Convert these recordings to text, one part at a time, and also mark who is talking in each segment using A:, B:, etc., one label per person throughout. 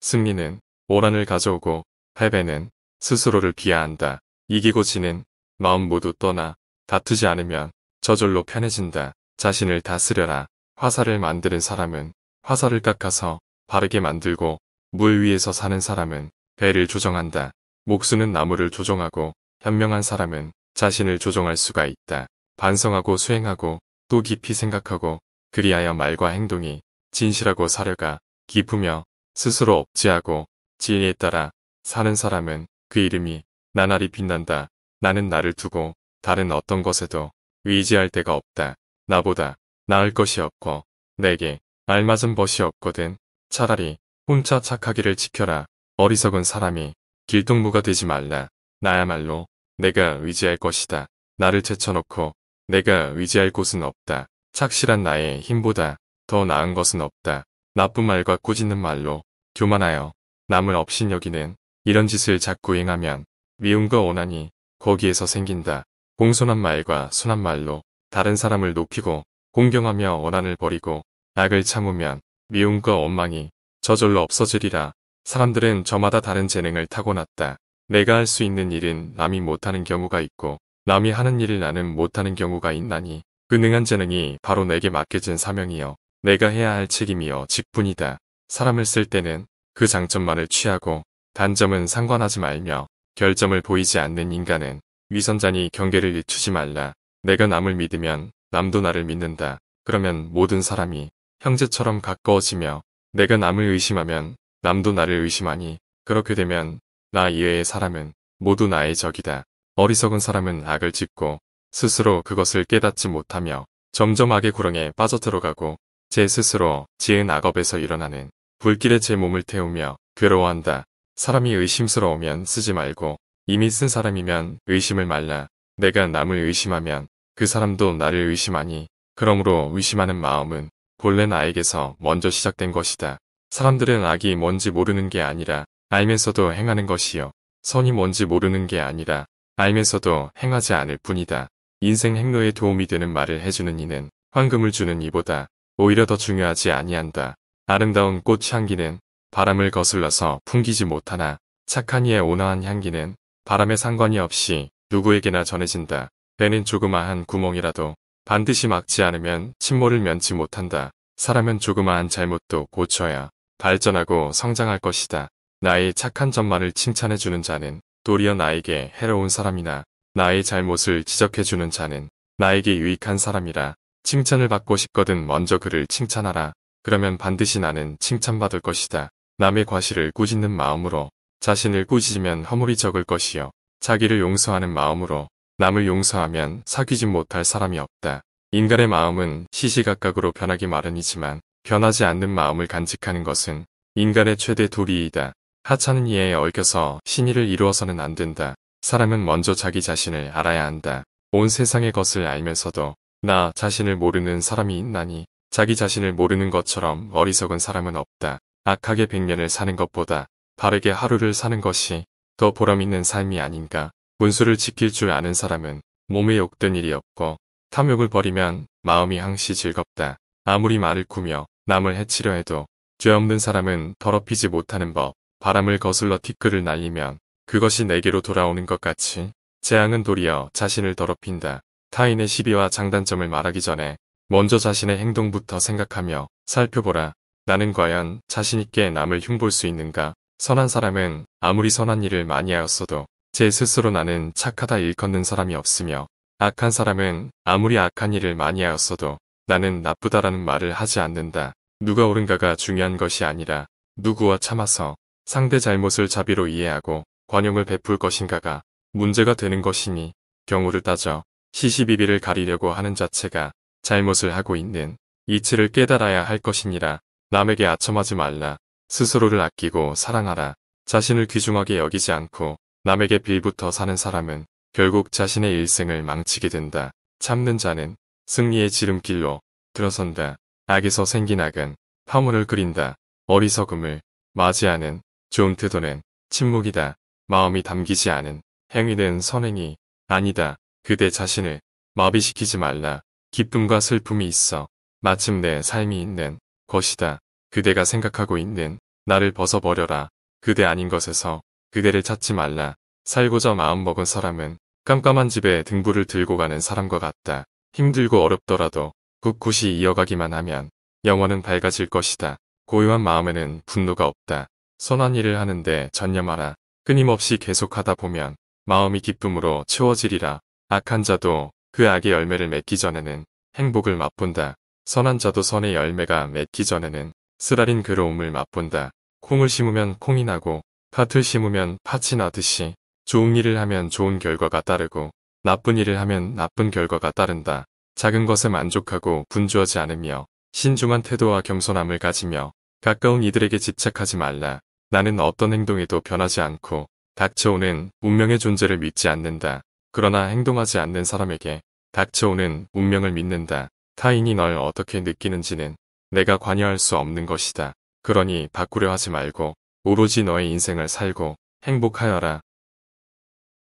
A: 승리는 오란을 가져오고 패배는 스스로를 비하한다. 이기고 지는 마음 모두 떠나 다투지 않으면 저절로 편해진다. 자신을 다스려라. 화살을 만드는 사람은 화살을 깎아서 바르게 만들고 물 위에서 사는 사람은 배를 조정한다. 목수는 나무를 조종하고 현명한 사람은 자신을 조종할 수가 있다. 반성하고 수행하고 또 깊이 생각하고 그리하여 말과 행동이 진실하고 사려가 깊으며 스스로 억지하고 지혜에 따라 사는 사람은 그 이름이 나날이 빛난다. 나는 나를 두고 다른 어떤 것에도 의지할 데가 없다. 나보다 나을 것이 없고 내게 알맞은 벗이 없거든. 차라리 혼자 착하기를 지켜라. 어리석은 사람이 길동무가 되지 말라. 나야말로 내가 의지할 것이다. 나를 제쳐놓고 내가 의지할 곳은 없다. 착실한 나의 힘보다 더 나은 것은 없다. 나쁜 말과 꾸짖는 말로 교만하여 남을 업신여기는 이런 짓을 자꾸 행하면 미움과 오난이 거기에서 생긴다. 공손한 말과 순한 말로 다른 사람을 높이고 공경하며 원한을 버리고 악을 참으면 미움과 원망이 저절로 없어지리라. 사람들은 저마다 다른 재능을 타고났다. 내가 할 수 있는 일은 남이 못하는 경우가 있고 남이 하는 일을 나는 못하는 경우가 있나니 그 능한 재능이 바로 내게 맡겨진 사명이요. 내가 해야 할 책임이요 직분이다. 사람을 쓸 때는 그 장점만을 취하고 단점은 상관하지 말며 결점을 보이지 않는 인간은 위선자니 경계를 늦추지 말라. 내가 남을 믿으면 남도 나를 믿는다. 그러면 모든 사람이 형제처럼 가까워지며 내가 남을 의심하면 남도 나를 의심하니 그렇게 되면 나 이외의 사람은 모두 나의 적이다. 어리석은 사람은 악을 짓고 스스로 그것을 깨닫지 못하며 점점 악의 구렁에 빠져들어가고 제 스스로 지은 악업에서 일어나는 불길에 제 몸을 태우며 괴로워한다. 사람이 의심스러우면 쓰지 말고 이미 쓴 사람이면 의심을 말라. 내가 남을 의심하면 그 사람도 나를 의심하니 그러므로 의심하는 마음은 본래 나에게서 먼저 시작된 것이다. 사람들은 악이 뭔지 모르는 게 아니라 알면서도 행하는 것이요. 선이 뭔지 모르는 게 아니라 알면서도 행하지 않을 뿐이다. 인생 행로에 도움이 되는 말을 해주는 이는 황금을 주는 이보다 오히려 더 중요하지 아니한다. 아름다운 꽃 향기는 바람을 거슬러서 풍기지 못하나 착한 이의 온화한 향기는 바람에 상관이 없이 누구에게나 전해진다. 배는 조그마한 구멍이라도 반드시 막지 않으면 침몰을 면치 못한다. 사람은 조그마한 잘못도 고쳐야 발전하고 성장할 것이다. 나의 착한 점만을 칭찬해주는 자는 도리어 나에게 해로운 사람이나 나의 잘못을 지적해주는 자는 나에게 유익한 사람이라 칭찬을 받고 싶거든 먼저 그를 칭찬하라. 그러면 반드시 나는 칭찬받을 것이다. 남의 과실을 꾸짖는 마음으로 자신을 꾸짖으면 허물이 적을 것이요. 자기를 용서하는 마음으로 남을 용서하면 사귀지 못할 사람이 없다. 인간의 마음은 시시각각으로 변하기 마련이지만 변하지 않는 마음을 간직하는 것은 인간의 최대 도리이다. 하찮은 이에 얽혀서 신의를 이루어서는 안 된다. 사람은 먼저 자기 자신을 알아야 한다. 온 세상의 것을 알면서도 나 자신을 모르는 사람이 있나니 자기 자신을 모르는 것처럼 어리석은 사람은 없다. 악하게 백년을 사는 것보다 바르게 하루를 사는 것이 더 보람있는 삶이 아닌가. 문수를 지킬 줄 아는 사람은 몸에 욕된 일이 없고 탐욕을 버리면 마음이 항시 즐겁다. 아무리 말을 꾸며 남을 해치려 해도 죄 없는 사람은 더럽히지 못하는 법. 바람을 거슬러 티끌을 날리면 그것이 내게로 돌아오는 것 같이 재앙은 도리어 자신을 더럽힌다. 타인의 시비와 장단점을 말하기 전에 먼저 자신의 행동부터 생각하며 살펴보라. 나는 과연 자신있게 남을 흉볼 수 있는가? 선한 사람은 아무리 선한 일을 많이 하였어도 제 스스로 나는 착하다 일컫는 사람이 없으며 악한 사람은 아무리 악한 일을 많이 하였어도 나는 나쁘다라는 말을 하지 않는다. 누가 옳은가가 중요한 것이 아니라 누구와 참아서 상대 잘못을 자비로 이해하고 관용을 베풀 것인가가 문제가 되는 것이니 경우를 따져 시시비비를 가리려고 하는 자체가 잘못을 하고 있는 이치를 깨달아야 할 것이니라 남에게 아첨하지 말라 스스로를 아끼고 사랑하라 자신을 귀중하게 여기지 않고 남에게 빌부터 사는 사람은 결국 자신의 일생을 망치게 된다. 참는 자는 승리의 지름길로 들어선다. 악에서 생긴 악은 파문을 그린다. 어리석음을 맞이하는 좋은 태도는 침묵이다. 마음이 담기지 않은 행위는 선행이 아니다. 그대 자신을 마비시키지 말라. 기쁨과 슬픔이 있어 마침 내 삶이 있는 것이다. 그대가 생각하고 있는 나를 벗어버려라. 그대 아닌 것에서 그대를 찾지 말라. 살고자 마음먹은 사람은 깜깜한 집에 등불을 들고 가는 사람과 같다. 힘들고 어렵더라도 꿋꿋이 이어가기만 하면 영원은 밝아질 것이다. 고요한 마음에는 분노가 없다. 선한 일을 하는데 전념하라. 끊임없이 계속하다 보면 마음이 기쁨으로 채워지리라. 악한 자도 그 악의 열매를 맺기 전에는 행복을 맛본다. 선한 자도 선의 열매가 맺기 전에는 쓰라린 괴로움을 맛본다. 콩을 심으면 콩이 나고 팥을 심으면 팥이 나듯이 좋은 일을 하면 좋은 결과가 따르고 나쁜 일을 하면 나쁜 결과가 따른다. 작은 것에 만족하고 분주하지 않으며 신중한 태도와 겸손함을 가지며 가까운 이들에게 집착하지 말라. 나는 어떤 행동에도 변하지 않고 닥쳐오는 운명의 존재를 믿지 않는다. 그러나 행동하지 않는 사람에게 닥쳐오는 운명을 믿는다. 타인이 널 어떻게 느끼는지는 내가 관여할 수 없는 것이다. 그러니 바꾸려 하지 말고 오로지 너의 인생을 살고 행복하여라.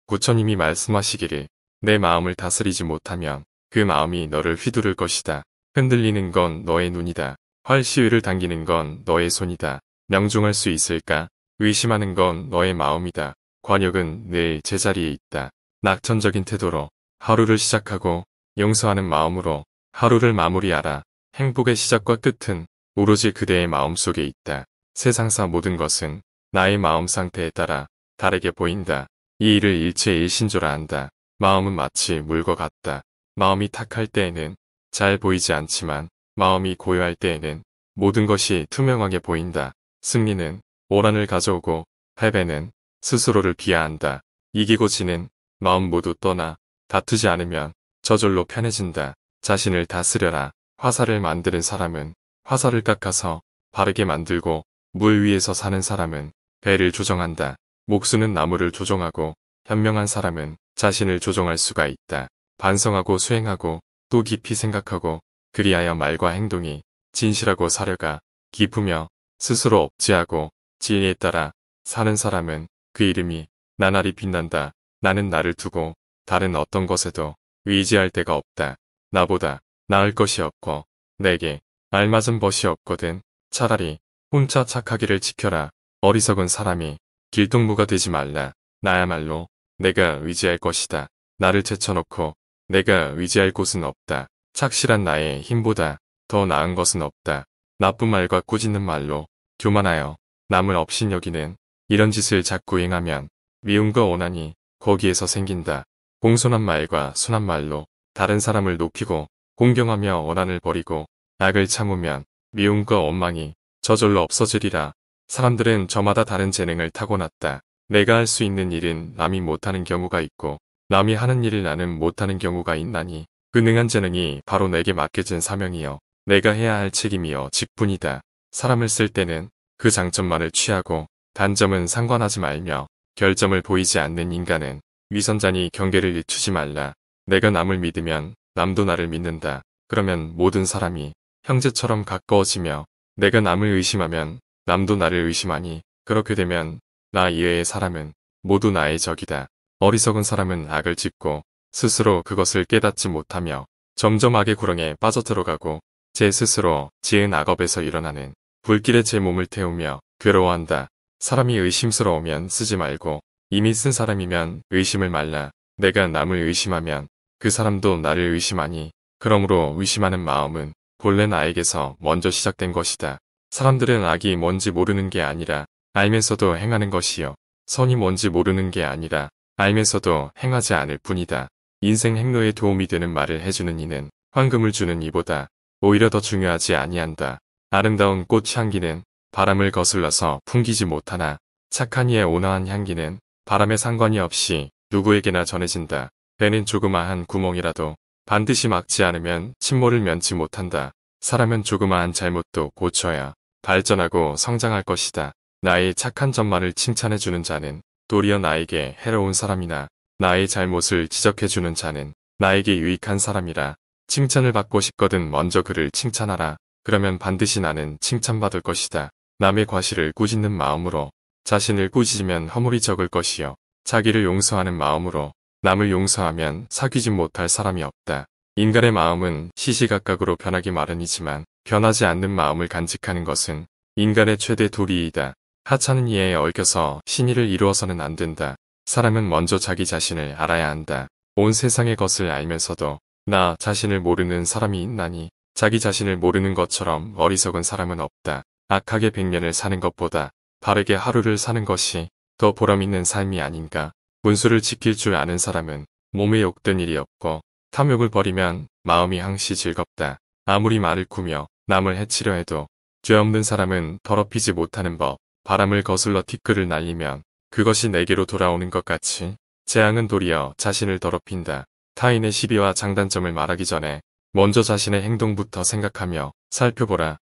A: 부처님이 말씀하시기를 내 마음을 다스리지 못하면 그 마음이 너를 휘두를 것이다. 흔들리는 건 너의 눈이다. 활시위를 당기는 건 너의 손이다. 명중할 수 있을까? 의심하는 건 너의 마음이다. 관역은 늘 제자리에 있다. 낙천적인 태도로 하루를 시작하고 용서하는 마음으로 하루를 마무리하라. 행복의 시작과 끝은 오로지 그대의 마음 속에 있다. 세상사 모든 것은 나의 마음 상태에 따라 다르게 보인다. 이 일을 일체 일신조라 한다. 마음은 마치 물과 같다. 마음이 탁할 때에는 잘 보이지 않지만 마음이 고요할 때에는 모든 것이 투명하게 보인다. 승리는 오란을 가져오고 패배는 스스로를 비하한다. 이기고 지는 마음 모두 떠나 다투지 않으면 저절로 편해진다. 자신을 다스려라. 화살을 만드는 사람은 화살을 깎아서 바르게 만들고 물 위에서 사는 사람은 배를 조정한다. 목수는 나무를 조종하고 현명한 사람은 자신을 조종할 수가 있다. 반성하고 수행하고 또 깊이 생각하고 그리하여 말과 행동이 진실하고 사려가 깊으며 스스로 억지하고 지혜에 따라 사는 사람은 그 이름이 나날이 빛난다. 나는 나를 두고 다른 어떤 것에도 의지할 데가 없다. 나보다 나을 것이 없고 내게 알맞은 벗이 없거든. 차라리 혼자 착하기를 지켜라. 어리석은 사람이 길동무가 되지 말라. 나야말로 내가 의지할 것이다. 나를 제쳐놓고 내가 의지할 곳은 없다. 착실한 나의 힘보다 더 나은 것은 없다. 나쁜 말과 꾸짖는 말로 교만하여 남을 업신 여기는 이런 짓을 자꾸 행하면 미움과 오난이 거기에서 생긴다. 공손한 말과 순한 말로 다른 사람을 높이고 공경하며 원한을 버리고 악을 참으면 미움과 원망이 저절로 없어지리라. 사람들은 저마다 다른 재능을 타고났다. 내가 할 수 있는 일은 남이 못하는 경우가 있고 남이 하는 일을 나는 못하는 경우가 있나니 그 능한 재능이 바로 내게 맡겨진 사명이요. 내가 해야 할 책임이요 직분이다. 사람을 쓸 때는 그 장점만을 취하고 단점은 상관하지 말며 결점을 보이지 않는 인간은 위선자니 경계를 늦추지 말라. 내가 남을 믿으면 남도 나를 믿는다. 그러면 모든 사람이 형제처럼 가까워지며 내가 남을 의심하면 남도 나를 의심하니 그렇게 되면 나 이외의 사람은 모두 나의 적이다. 어리석은 사람은 악을 짓고 스스로 그것을 깨닫지 못하며 점점 악의 구렁에 빠져들어가고 제 스스로 지은 악업에서 일어나는 불길에 제 몸을 태우며 괴로워한다. 사람이 의심스러우면 쓰지 말고 이미 쓴 사람이면 의심을 말라. 내가 남을 의심하면 그 사람도 나를 의심하니 그러므로 의심하는 마음은 본래 나에게서 먼저 시작된 것이다. 사람들은 악이 뭔지 모르는 게 아니라 알면서도 행하는 것이요. 선이 뭔지 모르는 게 아니라 알면서도 행하지 않을 뿐이다. 인생 행로에 도움이 되는 말을 해주는 이는 황금을 주는 이보다 오히려 더 중요하지 아니한다. 아름다운 꽃 향기는 바람을 거슬러서 풍기지 못하나 착한 이의 온화한 향기는 바람에 상관이 없이 누구에게나 전해진다. 배는 조그마한 구멍이라도 반드시 막지 않으면 침몰을 면치 못한다. 사람은 조그마한 잘못도 고쳐야 발전하고 성장할 것이다. 나의 착한 점만을 칭찬해주는 자는 도리어 나에게 해로운 사람이나 나의 잘못을 지적해주는 자는 나에게 유익한 사람이라 칭찬을 받고 싶거든 먼저 그를 칭찬하라. 그러면 반드시 나는 칭찬받을 것이다. 남의 과실을 꾸짖는 마음으로 자신을 꾸짖으면 허물이 적을 것이요. 자기를 용서하는 마음으로 남을 용서하면 사귀지 못할 사람이 없다. 인간의 마음은 시시각각으로 변하기 마련이지만 변하지 않는 마음을 간직하는 것은 인간의 최대 도리이다. 하찮은 이해에 얽혀서 신의를 이루어서는 안 된다. 사람은 먼저 자기 자신을 알아야 한다. 온 세상의 것을 알면서도 나 자신을 모르는 사람이 있나니 자기 자신을 모르는 것처럼 어리석은 사람은 없다. 악하게 백년을 사는 것보다 바르게 하루를 사는 것이 더 보람있는 삶이 아닌가. 문수를 지킬 줄 아는 사람은 몸에 욕된 일이 없고 탐욕을 버리면 마음이 항시 즐겁다. 아무리 말을 꾸며 남을 해치려 해도 죄 없는 사람은 더럽히지 못하는 법. 바람을 거슬러 티끌을 날리면 그것이 내게로 돌아오는 것 같이 재앙은 도리어 자신을 더럽힌다. 타인의 시비와 장단점을 말하기 전에 먼저 자신의 행동부터 생각하며 살펴보라.